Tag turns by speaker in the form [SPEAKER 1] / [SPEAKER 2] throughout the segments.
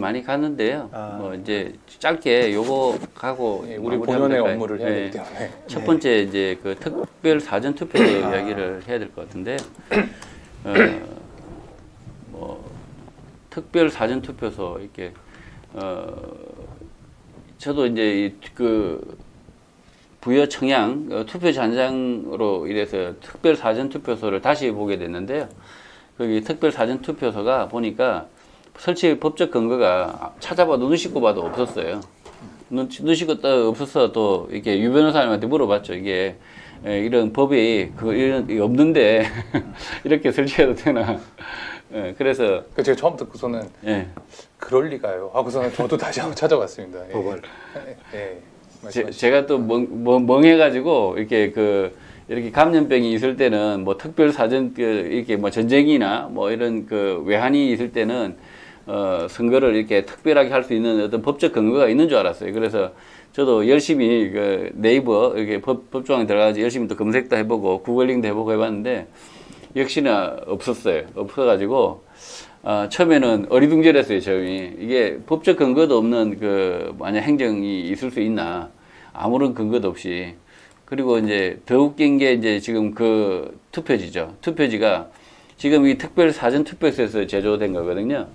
[SPEAKER 1] 많이 갔는데요.
[SPEAKER 2] 아.
[SPEAKER 1] 뭐 이제 짧게 요거 하고
[SPEAKER 3] 예, 우리 본연의? 업무를 해야
[SPEAKER 1] 예.
[SPEAKER 3] 되기 때문에
[SPEAKER 1] 첫 번째 이제 그 특별 사전 투표 이야기를 해야 될 것 같은데, 어, 뭐 특별 사전 투표소 이렇게 어 저도 이제 이그 부여 청양 어, 투표장으로 이래서 특별 사전 투표소를 다시 보게 됐는데요. 거기 특별 사전 투표소가 보니까 설치 법적 근거가 찾아봐도 눈 씻고 봐도 없었어요. 눈, 눈 씻고 딱 없어서 또 이렇게 유 변호사님한테 물어봤죠. 이게 에, 이런 법이 그 이런 게 없는데 이렇게 설치해도 되나? 예, 그래서
[SPEAKER 3] 그 제가 처음 듣고서는
[SPEAKER 1] 예,
[SPEAKER 3] 그럴 리가요 하고서는 저도 다시 한번 찾아봤습니다. 예.
[SPEAKER 2] 법을.
[SPEAKER 3] 예, 예.
[SPEAKER 1] 제,
[SPEAKER 3] 말씀하시죠.
[SPEAKER 1] 제가 또 멍, 멍, 멍해가지고 이렇게 그 이렇게 감염병이 있을 때는 뭐 특별 사전 그 이렇게 뭐 전쟁이나 뭐 이런 그 외환이 있을 때는 어 선거를 이렇게 특별하게 할 수 있는 어떤 법적 근거가 있는 줄 알았어요. 그래서 저도 열심히 그 네이버 이렇게 법, 법조항 들어가서 열심히 또 검색도 해보고 구글링도 해보고 해봤는데 역시나 없었어요. 없어가지고 어, 처음에는 어리둥절했어요, 저희. 이게 법적 근거도 없는 그 만약 행정이 있을 수 있나 아무런 근거도 없이 그리고 이제 더 웃긴 게 이제 지금 그 투표지죠. 투표지가 지금 이 특별 사전 투표소에서 제조된 거거든요.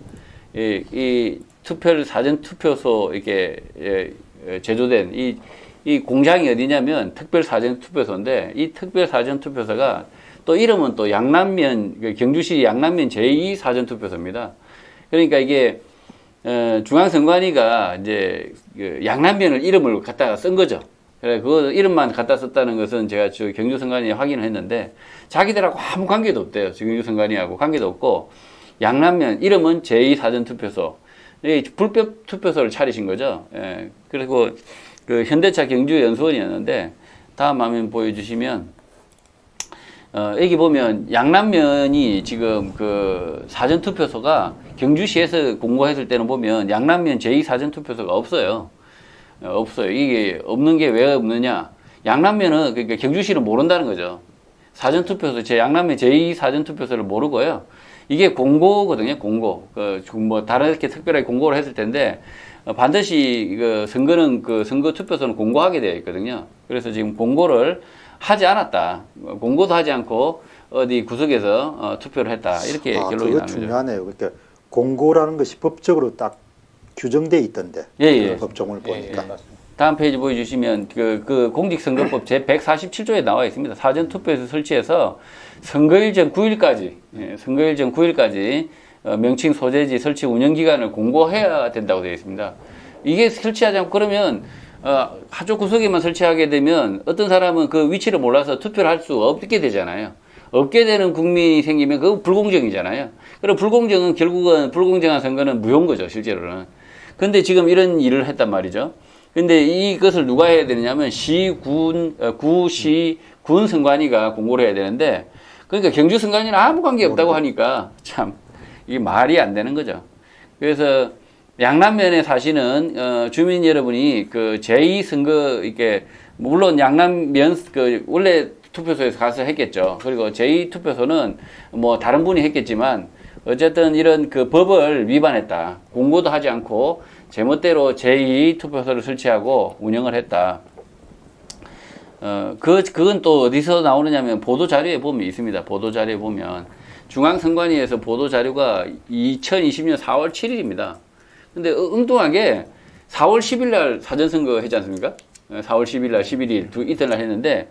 [SPEAKER 1] 이, 이 투표 사전 투표소 이렇게 예, 예, 제조된 이, 이 공장이 어디냐면 특별 사전 투표소인데 이 특별 사전 투표소가 또 이름은 또 양남면 그 경주시 양남면 제2 사전 투표소입니다. 그러니까 이게 어, 중앙선관위가 이제 그 양남면을 이름을 갖다가 쓴 거죠. 그래 그거 이름만 갖다 썼다는 것은 제가 저 경주선관위에 확인을 했는데 자기들하고 아무 관계도 없대요. 경주선관위하고 관계도 없고 양남면 이름은 제2 사전 투표소. 이 불법 투표소를 차리신 거죠. 예. 그리고 그 현대차 경주 연수원이었는데 다음 화면 보여주시면 어, 여기 보면 양남면이 지금 그 사전투표소가 경주시에서 공고했을 때는 보면 양남면 제2 사전투표소가 없어요. 어, 없어요. 이게 없는 게 왜 없느냐. 양남면은 그러니까 경주시는 모른다는 거죠. 사전투표소, 제 양남면 제2 사전투표소를 모르고요. 이게 공고거든요, 공고. 그, 뭐, 다르게 특별하게 공고를 했을 텐데, 어, 반드시 그 선거는 그 선거 투표소는 공고하게 되어 있거든요. 그래서 지금 공고를 하지 않았다. 어, 공고도 하지 않고 어디 구석에서 어, 투표를 했다. 이렇게
[SPEAKER 2] 아,
[SPEAKER 1] 결론이 나는 거죠.
[SPEAKER 2] 중요하네요. 그러니까 공고라는 것이 법적으로 딱 규정돼 있던데
[SPEAKER 1] 예, 예.
[SPEAKER 2] 그 법정을
[SPEAKER 3] 예, 예,
[SPEAKER 2] 보니까
[SPEAKER 3] 맞습니 다.
[SPEAKER 1] 다음 페이지 보여주시면 그, 그 공직선거법 제 147조에 나와 있습니다. 사전투표에서 설치해서 선거일 전 9일까지, 예, 선거일 전 9일까지 어, 명칭 소재지 설치 운영기간을 공고해야 된다고 되어 있습니다. 이게 설치하지 않고 그러면 어, 한쪽 구석에만 설치하게 되면 어떤 사람은 그 위치를 몰라서 투표를 할 수 없게 되잖아요. 없게 되는 국민이 생기면 그거 불공정이잖아요. 그리고 불공정은 결국은 불공정한 선거는 무효인 거죠, 실제로는. 근데 지금 이런 일을 했단 말이죠. 근데 이것을 누가 해야 되느냐면 시, 군, 어, 구, 시, 군 선관위가 공고를 해야 되는데 그러니까 경주 선관위는 아무 관계 없다고 하니까 참 이게 말이 안 되는 거죠. 그래서 양남면에 사시는 어, 주민 여러분이 그 제2 선거 이렇게 물론 양남면 그 원래 투표소에서 가서 했겠죠. 그리고 제2 투표소는 뭐 다른 분이 했겠지만 어쨌든 이런 그 법을 위반했다. 공고도 하지 않고 제멋대로 제2 투표소를 설치하고 운영을 했다. 어, 그, 그건 또 어디서 나오느냐면 보도자료에 보면 있습니다. 보도자료에 보면 중앙선관위에서 보도자료가 2020년 4월 7일입니다. 근데 어- 엉뚱하게 4월 10일 날 사전선거 했지 않습니까? 어, 4월 10일 날, 11일 두 이틀 날 했는데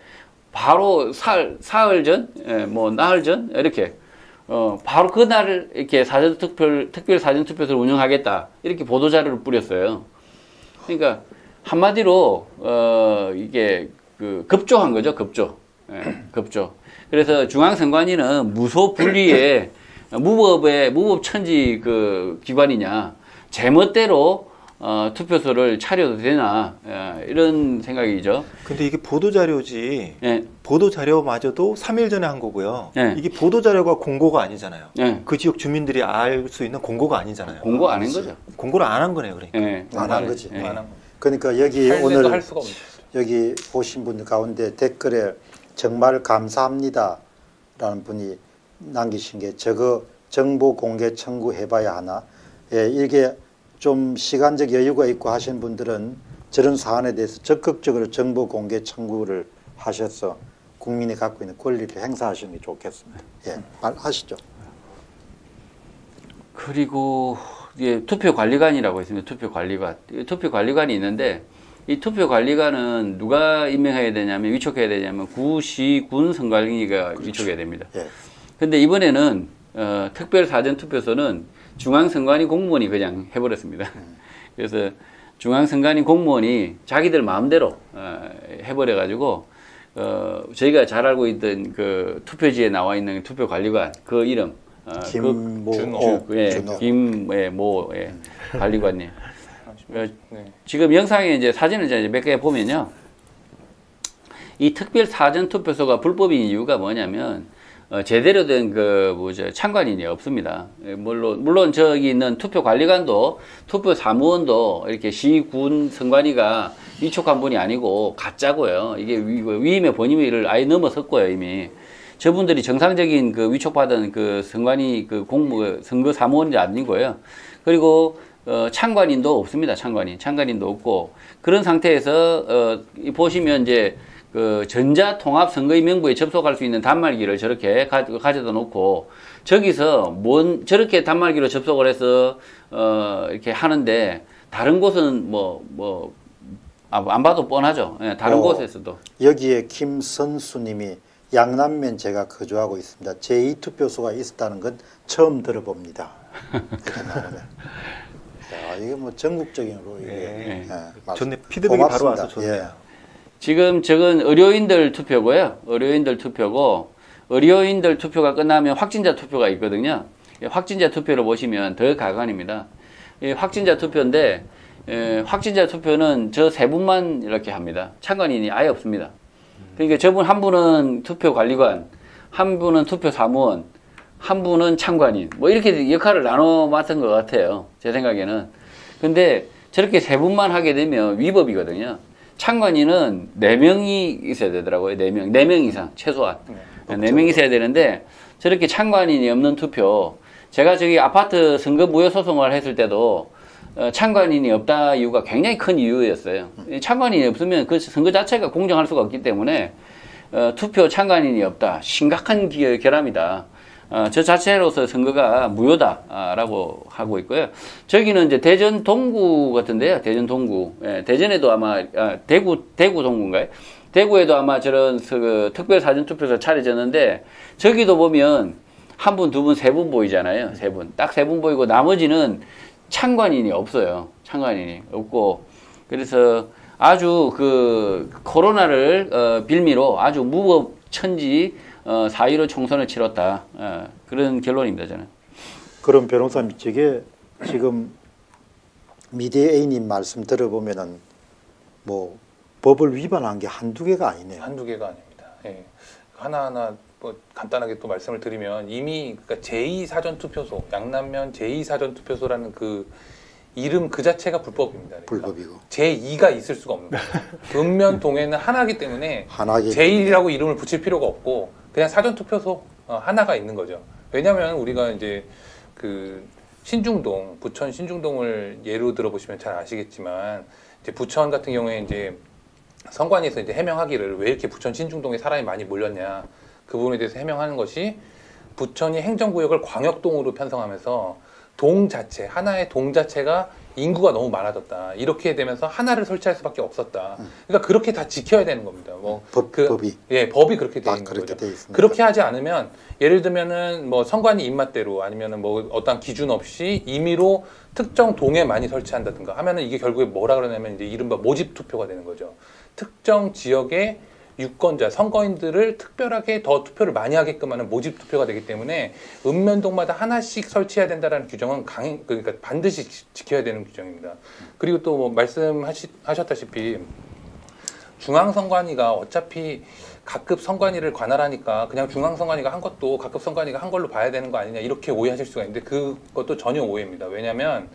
[SPEAKER 1] 바로 사흘, 사흘 전, 예, 뭐 나흘 전 이렇게 어, 바로 그날 이렇게 사전 투표, 특별 사전 투표소를 운영하겠다 이렇게 보도 자료를 뿌렸어요. 그러니까 한마디로 어, 이게 그 급조한 거죠, 급조, 예, 급조. 그래서 중앙선관위는 무소 분리의 무법의 무법 천지 그 기관이냐 제멋대로 어, 투표소를 차려도 되나 예, 이런 생각이죠.
[SPEAKER 4] 근데 이게 보도 자료지.
[SPEAKER 1] 예,
[SPEAKER 4] 보도 자료마저도 3일 전에 한 거고요.
[SPEAKER 1] 네.
[SPEAKER 4] 이게 보도 자료가 공고가 아니잖아요.
[SPEAKER 1] 예,
[SPEAKER 4] 그 지역 주민들이 알 수 있는 공고가 아니잖아요.
[SPEAKER 1] 공고 안한 거죠.
[SPEAKER 4] 공고를 안 한 거네요, 그러니까.
[SPEAKER 1] 예,
[SPEAKER 2] 안한 거지.
[SPEAKER 1] 예.
[SPEAKER 3] 거.
[SPEAKER 2] 그러니까 여기
[SPEAKER 3] 할
[SPEAKER 2] 오늘. 여기 보신 분들 가운데 댓글에 정말 감사합니다 라는 분이 남기신 게 저거 정보 공개 청구해봐야 하나 예, 이게 좀 시간적 여유가 있고 하신 분들은 저런 사안에 대해서 적극적으로 정보 공개 청구를 하셔서 국민이 갖고 있는 권리를 행사하시는 게 좋겠습니다. 예, 말하시죠.
[SPEAKER 1] 그리고 예, 투표 관리관이라고 있습니다. 투표 관리관. 이 투표 관리관이 있는데 이 투표 관리관은 누가 임명해야 되냐면 위촉해야 되냐면 구시 군 선관위가 위촉해야 됩니다.
[SPEAKER 2] 예.
[SPEAKER 1] 근데 이번에는 어, 특별 사전 투표소는 중앙 선관위 공무원이 그냥 해버렸습니다. 그래서 중앙 선관위 공무원이 자기들 마음대로 어, 해버려 가지고 어, 저희가 잘 알고 있던 그 투표지에 나와 있는 투표 관리관 그 이름 어, 그
[SPEAKER 2] 김모
[SPEAKER 3] 준호.
[SPEAKER 1] 예,
[SPEAKER 2] 준호.
[SPEAKER 1] 김모 예, 관리관님. 어,
[SPEAKER 3] 네.
[SPEAKER 1] 지금 영상에 이제 사진을 이제 몇 개 보면요. 이 특별 사전 투표소가 불법인 이유가 뭐냐면 어, 제대로 된 그 뭐죠 참관인이 없습니다. 예, 물론 물론 저기 있는 투표 관리관도 투표 사무원도 이렇게 시군 선관위가 위촉한 분이 아니고 가짜고요. 이게 위, 위임의 본임을 아예 넘어섰고요 이미. 저분들이 정상적인 그 위촉받은 그 선관위 그 공무 선거 사무원이 아니고요. 그리고 어, 참관인도 없습니다. 참관인, 참관인도 없고 그런 상태에서 어, 이 보시면 이제 그 전자통합 선거인 명부에 접속할 수 있는 단말기를 저렇게 가, 가져다 놓고 저기서 뭔 저렇게 단말기로 접속을 해서 어, 이렇게 하는데 다른 곳은 뭐 뭐 안 봐도 뻔하죠. 예, 다른
[SPEAKER 2] 어.
[SPEAKER 1] 곳에서도
[SPEAKER 2] 여기에 김선수님이 양남면 제가 거주하고 있습니다. 제2 투표소가 있었다는 건 처음 들어봅니다. 야, 이게 뭐 전국적인으로 이게
[SPEAKER 3] 네.
[SPEAKER 2] 예, 맞-
[SPEAKER 4] 좋네. 피드백이 바로
[SPEAKER 2] 고맙습니다.
[SPEAKER 4] 와서 좋네요.
[SPEAKER 2] 예.
[SPEAKER 1] 지금 저건 의료인들 투표고요. 의료인들 투표고 의료인들 투표가 끝나면 확진자 투표가 있거든요. 이 확진자 투표를 보시면 더 가관입니다. 이 확진자 투표인데 에, 확진자 투표는 저 세 분만 이렇게 합니다. 참관인이 아예 없습니다. 그러니까 저분 한 분은 투표 관리관, 한 분은 투표 사무원, 한 분은 참관인. 뭐 이렇게 역할을 나눠 맡은 것 같아요. 제 생각에는. 근데 저렇게 세 분만 하게 되면 위법이거든요. 참관인은 네명이 있어야 되더라고요. 네명네 명 이상, 최소한.
[SPEAKER 3] 네.
[SPEAKER 1] 네명 있어야 되는데 저렇게 참관인이 없는 투표. 제가 저기 아파트 선거 무효 소송을 했을 때도 어, 참관인이 없다 이유가 굉장히 큰 이유였어요. 이 참관인이 없으면 그 선거 자체가 공정할 수가 없기 때문에 어, 투표 참관인이 없다. 심각한 기- 결함이다. 어, 저 자체로서 선거가 무효다라고 하고 있고요. 저기는 이제 대전 동구 같은데요. 대전 동구. 예, 대전에도 아마 아, 대구 대구 동구인가요? 대구에도 아마 저런 그 특별 사전 투표소 차려졌는데 저기도 보면 한 분, 두 분, 세 분 보이잖아요. 세 분. 딱 세 분 보이고 나머지는 참관인이 없어요. 참관인이 없고 그래서 아주 그 코로나를 어, 빌미로 아주 무법천지 어, 사유로 총선을 치렀다. 어, 그런 결론입니다, 저는.
[SPEAKER 2] 그럼 변호사님 저게 지금 미대 A님 말씀 들어보면은 뭐 법을 위반한 게 한두 개가 아니네요.
[SPEAKER 3] 한두 개가 아닙니다. 예. 하나하나 뭐 간단하게 또 말씀을 드리면 이미 그러니까 제2 사전 투표소 양남면 제2 사전 투표소라는 그 이름 그 자체가 불법입니다. 그러니까
[SPEAKER 2] 불법이고
[SPEAKER 3] 제2가 있을 수가 없는 거예요. 읍면 동에는 하나기 때문에
[SPEAKER 2] 하나게
[SPEAKER 3] 제1이라고 이름을 붙일 필요가 없고 그냥 사전 투표소 어, 하나가 있는 거죠. 왜냐하면 우리가 이제 그 신중동 부천 신중동을 예로 들어 보시면 잘 아시겠지만 이제 부천 같은 경우에 이제 선관위에서 이제 해명하기를 왜 이렇게 부천 신중동에 사람이 많이 몰렸냐 그 부분에 대해서 해명하는 것이 부천이 행정구역을 광역동으로 편성하면서 동 자체 하나의 동 자체가 인구가 너무 많아졌다. 이렇게 되면서 하나를 설치할 수밖에 없었다. 그러니까 그렇게 다 지켜야 되는 겁니다. 뭐
[SPEAKER 2] 법,
[SPEAKER 3] 그-
[SPEAKER 2] 법이.
[SPEAKER 3] 예 법이 그렇게
[SPEAKER 2] 돼딱
[SPEAKER 3] 있는
[SPEAKER 2] 그렇게
[SPEAKER 3] 거죠.
[SPEAKER 2] 돼.
[SPEAKER 3] 그렇게 하지 않으면 예를 들면은 뭐 선관위 입맛대로 아니면은 뭐 어떤 기준 없이 임의로 특정 동에 많이 설치한다든가 하면은 이게 결국에 뭐라 그러냐면 이제 이른바 모집 투표가 되는 거죠. 특정 지역의 유권자, 선거인들을 특별하게 더 투표를 많이 하게끔 하는 모집 투표가 되기 때문에 읍면동마다 하나씩 설치해야 된다라는 규정은 강 그러니까 반드시 지- 지켜야 되는 규정입니다. 그리고 또 뭐 말씀하셨다시피 중앙선관위가 어차피 각급 선관위를 관할하니까 그냥 중앙선관위가 한 것도 각급 선관위가 한 걸로 봐야 되는 거 아니냐 이렇게 오해하실 수가 있는데 그것도 전혀 오해입니다. 왜냐하면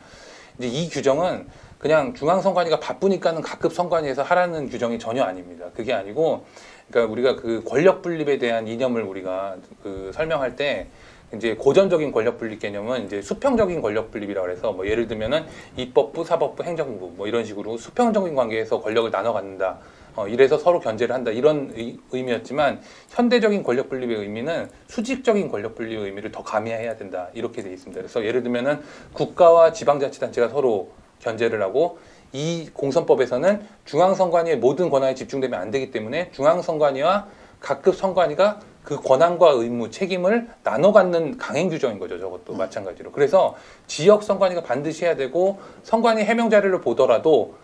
[SPEAKER 3] 이제 이 규정은 그냥 중앙선관위가 바쁘니까는 각급 선관위에서 하라는 규정이 전혀 아닙니다. 그게 아니고 그러니까 우리가 그 권력 분립에 대한 이념을 우리가 그 설명할 때 이제 고전적인 권력 분립 개념은 이제 수평적인 권력 분립이라고 해서 뭐 예를 들면은 입법부, 사법부, 행정부 뭐 이런 식으로 수평적인 관계에서 권력을 나눠 갖는다. 어, 이래서 서로 견제를 한다 이런 의, 의미였지만 현대적인 권력 분립의 의미는 수직적인 권력 분립의 의미를 더 가미해야 된다 이렇게 돼 있습니다. 그래서 예를 들면은 국가와 지방자치단체가 서로 견제를 하고 이 공선법에서는 중앙선관위의 모든 권한이 집중되면 안 되기 때문에 중앙선관위와 각급 선관위가 그 권한과 의무, 책임을 나눠 갖는 강행 규정인 거죠. 저것도 마찬가지로. 그래서 지역 선관위가 반드시 해야 되고 선관위 해명 자료를 보더라도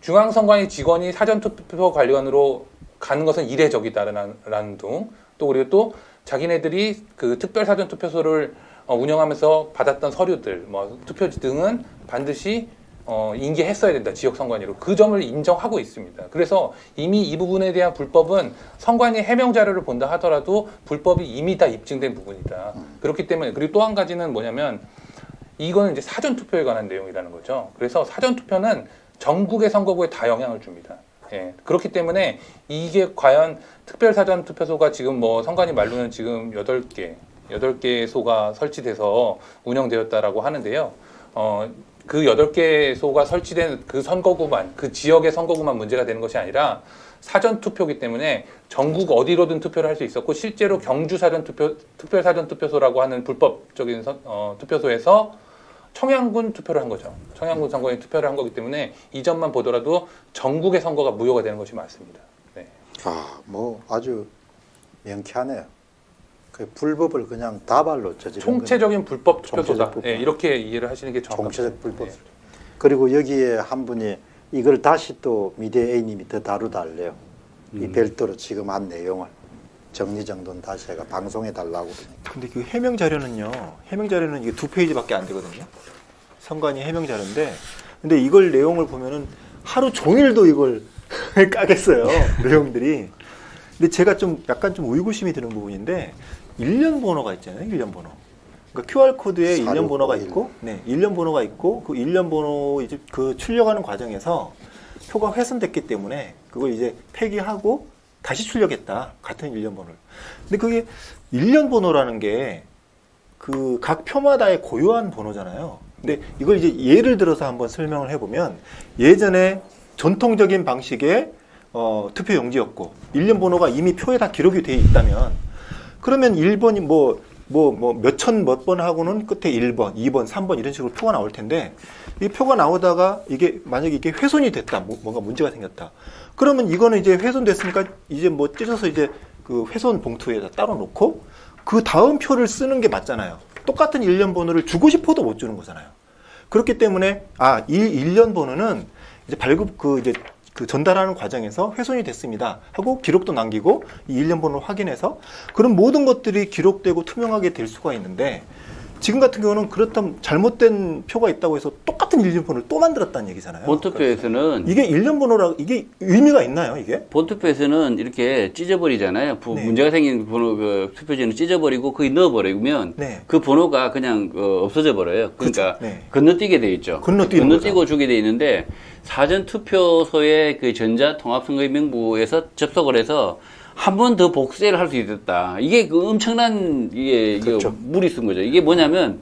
[SPEAKER 3] 중앙 선관위 직원이 사전 투표 관리관으로 가는 것은 이례적이다라는 등또 그리고 또 자기네들이 그 특별 사전 투표소를 어, 운영하면서 받았던 서류들, 뭐 투표지 등은 반드시 어, 인계했어야 된다 지역 선관위로 그 점을 인정하고 있습니다. 그래서 이미 이 부분에 대한 불법은 선관위 해명 자료를 본다 하더라도 불법이 이미 다 입증된 부분이다. 그렇기 때문에 그리고 또 한 가지는 뭐냐면 이거는 이제 사전 투표에 관한 내용이라는 거죠. 그래서 사전 투표는 전국의 선거구에 다 영향을 줍니다. 예, 그렇기 때문에 이게 과연 특별 사전 투표소가 지금 뭐 선관위 말로는 지금 여덟 개 여덟 개 소가 설치돼서 운영되었다라고 하는데요. 어, 그 여덟 개 소가 설치된 그 선거구만, 그 지역의 선거구만 문제가 되는 것이 아니라 사전 투표기 때문에 전국 어디로든 투표를 할 수 있었고 실제로 경주 사전 투표 특별 사전 투표소라고 하는 불법적인 선, 어, 투표소에서 청양군 투표를 한 거죠. 청양군 선거에 투표를 한 거기 때문에 이 점만 보더라도 전국의 선거가 무효가 되는 것이 맞습니다. 네.
[SPEAKER 2] 아, 뭐 아주 명쾌하네요. 그 불법을 그냥 다발로 저지른
[SPEAKER 3] 총체적인 불법 투표소다.
[SPEAKER 2] 총체적 불법.
[SPEAKER 3] 예, 이렇게 이해를 하시는 게 정확합니다.
[SPEAKER 2] 총체적 불법.
[SPEAKER 3] 예.
[SPEAKER 2] 그리고 여기에 한 분이 이걸 다시 또 미디어 A님이 더 다루달래요. 이
[SPEAKER 1] 음.
[SPEAKER 2] 별도로 지금 한 내용을 정리 정돈 다시 해가 방송해 달라고 그러니까.
[SPEAKER 4] 근데 그 해명 자료는요. 해명 자료는 이게 두 페이지밖에 안 되거든요. 선관위 해명 자료인데, 근데 이걸 내용을 보면은 하루 종일도 이걸 까겠어요. 내용들이. 근데 제가 좀 약간 좀 의구심이 드는 부분인데, 일련 번호가 있잖아요. 일련 번호. 그러니까 QR 코드에 일련
[SPEAKER 2] 4651.
[SPEAKER 4] 번호가 있고, 네, 일련 번호가 있고, 그 일련 번호 이제 그 출력하는 과정에서 표가 훼손됐기 때문에 그걸 이제 폐기하고 다시 출력했다. 같은 일련 번호를. 근데 그게 일련 번호라는 게 그 각 표마다의 고유한 번호잖아요. 근데 이걸 이제 예를 들어서 한번 설명을 해보면 예전에 전통적인 방식의 어, 투표 용지였고 일련 번호가 이미 표에 다 기록이 돼 있다면 그러면 1번이 뭐 뭐 뭐 몇 천 몇 번 하고는 끝에 1번, 2번, 3번 이런 식으로 표가 나올 텐데 이 표가 나오다가 이게 만약에 이게 훼손이 됐다, 뭐, 뭔가 문제가 생겼다. 그러면 이거는 이제 훼손됐으니까 이제 뭐 찢어서 이제 그 훼손 봉투에다 따로 놓고 그 다음 표를 쓰는 게 맞잖아요. 똑같은 일련 번호를 주고 싶어도 못 주는 거잖아요. 그렇기 때문에 아, 이 일련 번호는 이제 발급 그 이제 그 전달하는 과정에서 훼손이 됐습니다. 하고 기록도 남기고 이 일련 번호를 확인해서 그런 모든 것들이 기록되고 투명하게 될 수가 있는데 지금 같은 경우는 그렇다면 잘못된 표가 있다고 해서 똑같은 일련 번호를 또 만들었다는 얘기잖아요.
[SPEAKER 1] 본투표에서는
[SPEAKER 4] 이게 일련 번호라 이게 의미가 있나요, 이게?
[SPEAKER 1] 본투표에서는 이렇게 찢어버리잖아요. 부-
[SPEAKER 4] 네.
[SPEAKER 1] 문제가 생긴 번호 그 투표지는 찢어버리고 거기 넣어버리면
[SPEAKER 4] 네.
[SPEAKER 1] 그 번호가 그냥 어, 없어져 버려요. 그러니까
[SPEAKER 4] 그쵸. 네.
[SPEAKER 1] 건너뛰게 돼 있죠.
[SPEAKER 4] 건너뛰는
[SPEAKER 1] 건너뛰고 주게 돼 있는데 사전 투표소의 그 전자 통합 선거인 명부에서 접속을 해서 한 번 더 복제를 할 수 있었다. 이게 그 엄청난 이게
[SPEAKER 2] 그렇죠.
[SPEAKER 1] 무리 쓴 거죠. 이게 뭐냐면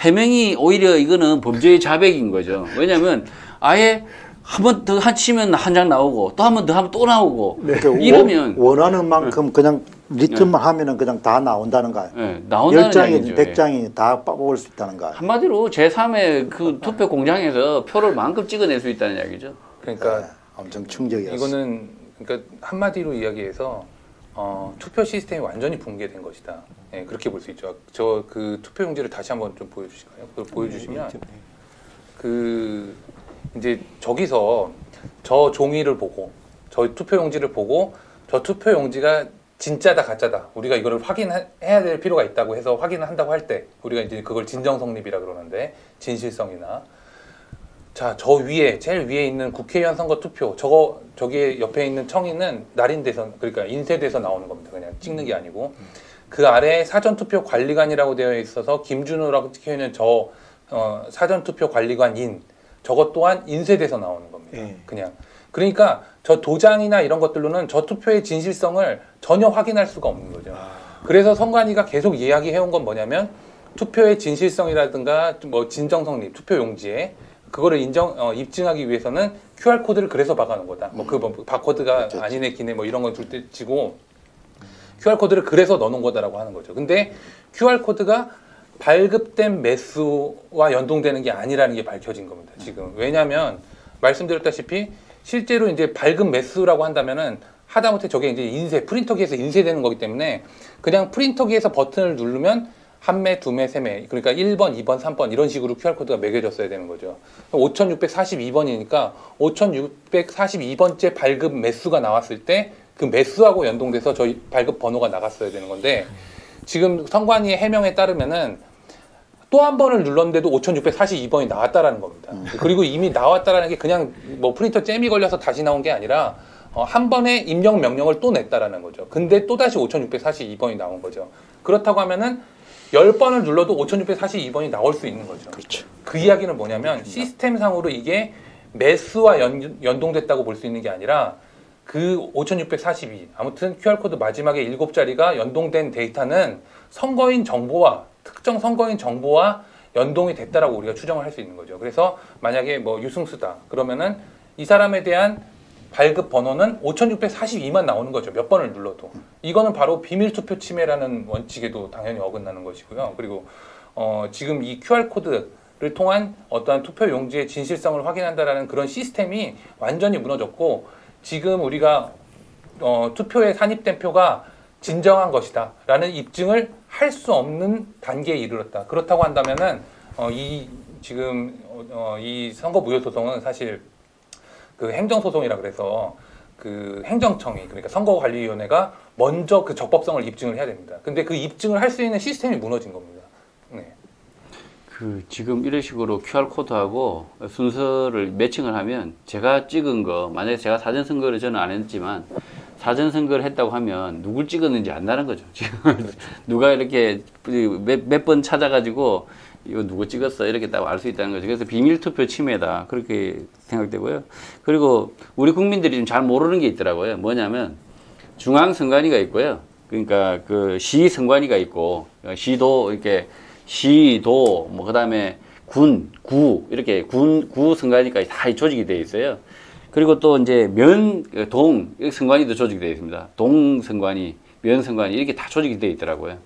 [SPEAKER 1] 해명이 오히려 이거는 범죄의 자백인 거죠. 왜냐하면 아예 한 번 더 한 치면 한 장 나오고 또 한 번 더 하면 또 나오고
[SPEAKER 2] 그러니까
[SPEAKER 1] 이러면
[SPEAKER 2] 원, 원하는 만큼 그냥 리듬만 하면은 그냥 다 나온다는 거예요.
[SPEAKER 1] 예, 나온다는
[SPEAKER 2] 열 장이든
[SPEAKER 1] 얘기죠.
[SPEAKER 2] 백
[SPEAKER 1] 예.
[SPEAKER 2] 장이 다 뽑을 수 있다는 거예요.
[SPEAKER 1] 한마디로 제3의 그 투표 공장에서 표를 마음껏 찍어낼 수 있다는 이야기죠.
[SPEAKER 3] 그러니까
[SPEAKER 2] 네, 엄청 충격이었어요.
[SPEAKER 3] 이거는 그러니까 한마디로 이야기해서 어, 투표 시스템이 완전히 붕괴된 것이다. 예, 그렇게 볼 수 있죠. 저 그 투표 용지를 다시 한번 좀 보여주실까요? 그걸 보여주시면
[SPEAKER 4] 네.
[SPEAKER 3] 그 이제 저기서 저 종이를 보고 저 투표 용지를 보고 저 투표 용지가 진짜다 가짜다 우리가 이거를 확인해야 될 필요가 있다고 해서 확인을 한다고 할 때 우리가 이제 그걸 진정 성립이라 그러는데 진실성이나 자 저 위에 제일 위에 있는 국회의원 선거 투표 저거 저기 옆에 있는 청인은 날인 대선 그러니까 인쇄 돼서 나오는 겁니다 그냥 찍는 게 아니고 그 아래 사전 투표 관리관이라고 되어 있어서 김준호라고 찍혀 있는 저 어, 사전 투표 관리관인 저것 또한 인쇄 돼서 나오는 겁니다.
[SPEAKER 4] 예.
[SPEAKER 3] 그냥 그러니까 저 도장이나 이런 것들로는 저 투표의 진실성을 전혀 확인할 수가 없는 거죠. 그래서 선관위가 계속 이야기해온 건 뭐냐면 투표의 진실성이라든가 뭐 진정성립, 투표 용지에 그거를 인정 어, 입증하기 위해서는 QR 코드를 그래서 박아놓은 거다. 뭐그 뭐 바코드가
[SPEAKER 2] 그렇죠.
[SPEAKER 3] 아니네 기네 뭐 이런 건둘때 치고 QR 코드를 그래서 넣어놓은 거다라고 하는 거죠. 근데 QR 코드가 발급된 매수와 연동되는 게 아니라는 게 밝혀진 겁니다. 지금 왜냐하면 말씀드렸다시피 실제로 이제 발급 매수라고 한다면은 하다못해 저게 이제 인쇄 프린터기에서 인쇄되는 거기 때문에 그냥 프린터기에서 버튼을 누르면 한 매, 두 매, 세 매. 그러니까 1번, 2번, 3번 이런 식으로 QR코드가 매겨졌어야 되는 거죠. 5642번이니까 5642번째 발급 매수가 나왔을 때 그 매수하고 연동돼서 저희 발급 번호가 나갔어야 되는 건데 지금 선관위의 해명에 따르면은 또 한 번을 눌렀는데도 5642번이 나왔다라는 겁니다. 그리고 이미 나왔다라는 게 그냥 뭐 프린터 잼이 걸려서 다시 나온 게 아니라 어, 한 번에 입력 명령을 또 냈다라는 거죠. 근데 또 다시 5642번이 나온 거죠. 그렇다고 하면은 10번을 눌러도 5642번이 나올 수 있는 거죠.
[SPEAKER 2] 그렇죠.
[SPEAKER 3] 그 이야기는 뭐냐면 시스템상으로 이게 매수와 연, 연동됐다고 볼 수 있는 게 아니라 그 5642 아무튼 QR코드 마지막에 일곱 자리가 연동된 데이터는 선거인 정보와 특정 선거인 정보와 연동이 됐다라고 우리가 추정을 할 수 있는 거죠. 그래서 만약에 뭐 유승수다 그러면은 이 사람에 대한 발급 번호는 5642만 나오는 거죠. 몇 번을 눌러도. 이거는 바로 비밀 투표 침해라는 원칙에도 당연히 어긋나는 것이고요. 그리고 어, 지금 이 QR 코드를 통한 어떠한 투표 용지의 진실성을 확인한다라는 그런 시스템이 완전히 무너졌고 지금 우리가 어, 투표에 산입된 표가 진정한 것이다라는 입증을 할 수 없는 단계에 이르렀다. 그렇다고 한다면은 어, 이 지금 어, 어, 이 선거 무효 소송은 사실 그 행정소송이라 그래서 그 행정청이 그러니까 선거관리위원회가 먼저 그 적법성을 입증을 해야 됩니다. 근데 그 입증을 할 수 있는 시스템이 무너진 겁니다. 네.
[SPEAKER 1] 그 지금 이런 식으로 QR 코드하고 순서를 매칭을 하면 제가 찍은 거 만약에 제가 사전 선거를 저는 안 했지만 사전 선거를 했다고 하면 누굴 찍었는지 안다는 거죠. 지금 누가 이렇게 몇 번 찾아가지고 이거 누구 찍었어 이렇게 딱 알 수 있다는 거죠. 그래서 비밀 투표 침해다 그렇게 생각되고요. 그리고 우리 국민들이 좀 잘 모르는 게 있더라고요. 뭐냐면 중앙 선관위가 있고요. 그러니까 그 시 선관위가 있고 어, 시도 이렇게 시도 뭐 그다음에 군, 구 이렇게 군, 구 선관위까지 다 조직이 되어 있어요. 그리고 또 이제 면, 동 선관위도 조직이 되어 있습니다. 동 선관위, 면 선관위 이렇게 다 조직이 되어 있더라고요.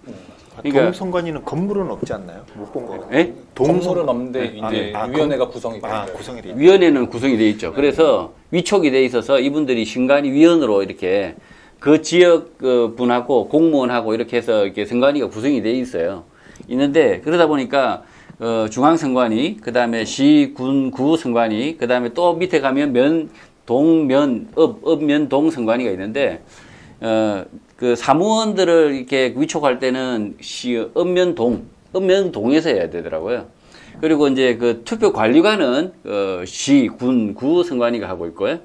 [SPEAKER 1] 그러니까-
[SPEAKER 4] 동성관위는 건물은 없지 않나요? 못 본 거.
[SPEAKER 1] 예?
[SPEAKER 3] 동물은 없는데
[SPEAKER 4] 네. 아,
[SPEAKER 3] 이제
[SPEAKER 4] 아,
[SPEAKER 3] 위원회가 구성이 되는
[SPEAKER 4] 아,
[SPEAKER 3] 거예요.
[SPEAKER 4] 구성이 돼. 있
[SPEAKER 1] 위원회는 구성이 되어 있죠. 그래서 위촉이 되어 있어서 이분들이 신관위 위원으로 이렇게 그 지역 그 분하고 공무원하고 이렇게 해서 이렇게 선관위가 구성이 되어 있어요. 있는데 그러다 보니까 어, 중앙 선관위, 그 다음에 시, 군, 구 선관위, 그 다음에 또 밑에 가면 면, 동, 면, 읍, 읍, 면, 동 선관위가 있는데 어, 그 사무원들을 이렇게 위촉할 때는 시, 읍면, 동, 읍면, 동에서 해야 되더라고요. 그리고 이제 그 투표 관리관은 어, 시, 군, 구 선관위가 하고 있고요.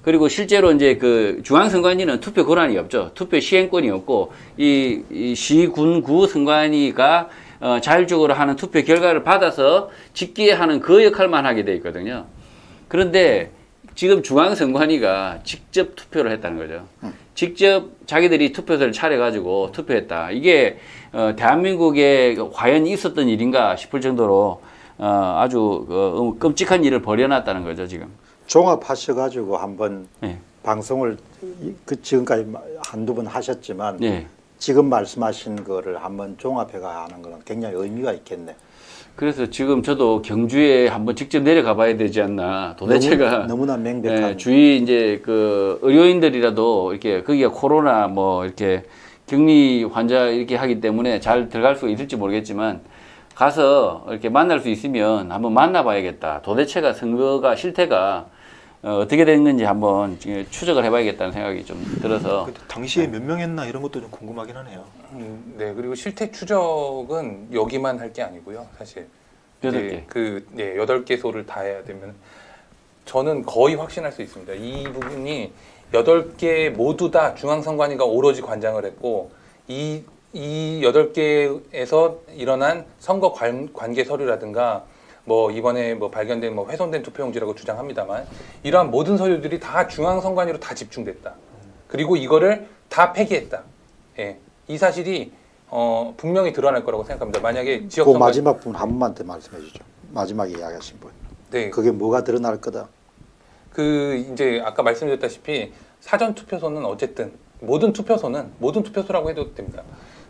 [SPEAKER 1] 그리고 실제로 이제 그 중앙선관위는 투표 권한이 없죠. 투표 시행권이 없고 이, 이 시, 군, 구 선관위가 어, 자율적으로 하는 투표 결과를 받아서 집계하는 그 역할만 하게 돼 있거든요. 그런데 지금 중앙선관위가 직접 투표를 했다는 거죠. 직접 자기들이 투표소를 차려가지고 투표했다. 이게 어, 대한민국에 과연 있었던 일인가 싶을 정도로 어, 아주 어, 끔찍한 일을 벌여놨다는 거죠 지금.
[SPEAKER 2] 종합하셔가지고 한번
[SPEAKER 1] 네.
[SPEAKER 2] 방송을 이- 그 지금까지 한두 번 하셨지만
[SPEAKER 1] 네.
[SPEAKER 2] 지금 말씀하신 거를 한번 종합해가 하는 거는 굉장히 의미가 있겠네.
[SPEAKER 1] 그래서 지금 저도 경주에 한번 직접 내려가 봐야 되지 않나. 도대체가
[SPEAKER 2] 너무, 나 명백한
[SPEAKER 1] 예, 주위 이제 그 의료인들이라도 이렇게 거기가 코로나 뭐 이렇게 격리 환자 이렇게 하기 때문에 잘 들어갈 수 있을지 모르겠지만 가서 이렇게 만날 수 있으면 한번 만나봐야겠다. 도대체가 선거가 실태가 어, 어떻게 된 건지 한번 추적을 해봐야겠다는 생각이 좀 들어서
[SPEAKER 4] 당시에 몇 명 했나 이런 것도 좀 궁금하긴 하네요.
[SPEAKER 3] 음, 네, 그리고 실태 추적은 여기만 할 게 아니고요, 사실.
[SPEAKER 1] 여덟 개.
[SPEAKER 3] 그, 네, 여덟 개 소를 다 해야 되면 저는 거의 확신할 수 있습니다. 이 부분이 여덟 개 모두 다 중앙선관위가 오로지 관장을 했고 이, 이 여덟 개에서 일어난 선거 관, 관계 서류라든가 뭐 이번에 뭐 발견된 뭐 훼손된 투표용지라고 주장합니다만 이러한 모든 서류들이 다 중앙선관위로 다 집중됐다. 그리고 이거를 다 폐기했다. 예. 이 사실이 어, 분명히 드러날 거라고 생각합니다. 만약에 지역
[SPEAKER 2] 그
[SPEAKER 3] 선거
[SPEAKER 2] 마지막 부분 한더 말씀해 주죠. 마지막에 이야기하신 분.
[SPEAKER 3] 네,
[SPEAKER 2] 그게 뭐가 드러날 거다.
[SPEAKER 3] 그 이제 아까 말씀드렸다시피 사전 투표소는 어쨌든 모든 투표소는 모든 투표소라고 해도 됩니다.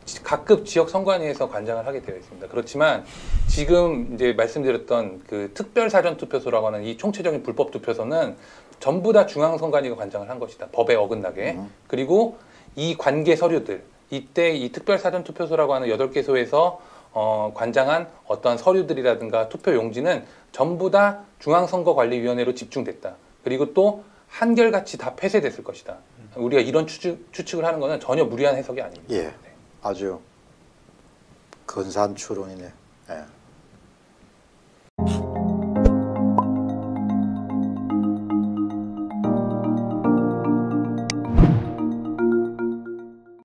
[SPEAKER 3] 지- 각급 지역 선관위에서 관장을 하게 되어 있습니다. 그렇지만 지금 이제 말씀드렸던 그 특별 사전 투표소라고 하는 이 총체적인 불법 투표소는 전부 다 중앙 선관위가 관장을 한 것이다. 법에 어긋나게.
[SPEAKER 2] 음.
[SPEAKER 3] 그리고 이 관계 서류들 이때 이 특별 사전 투표소라고 하는 여덟 개소에서 어, 관장한 어떠한 서류들이라든가 투표 용지는 전부 다 중앙선거관리위원회로 집중됐다. 그리고 또 한결같이 다 폐쇄됐을 것이다. 우리가 이런 추측, 추측을 하는 것은 전혀 무리한 해석이 아닙니다.
[SPEAKER 2] 예.
[SPEAKER 3] 네.
[SPEAKER 2] 아주 근사한 추론이네. 예.